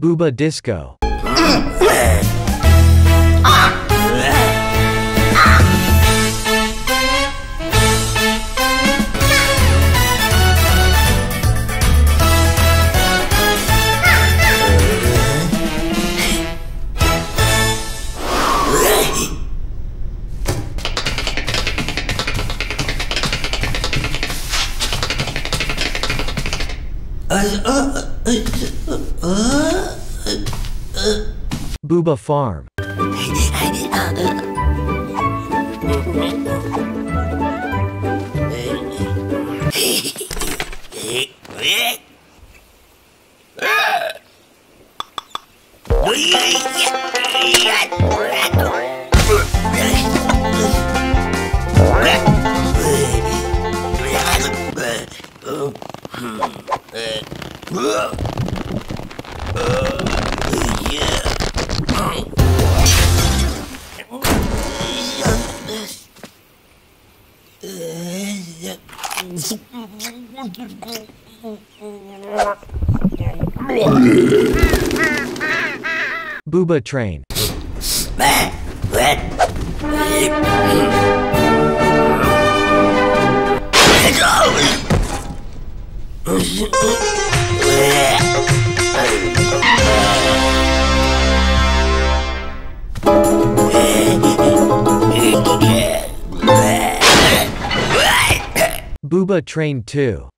Booba Disco. Uh, uh, uh, Booba Farm. Booba Train. Booba Train 2.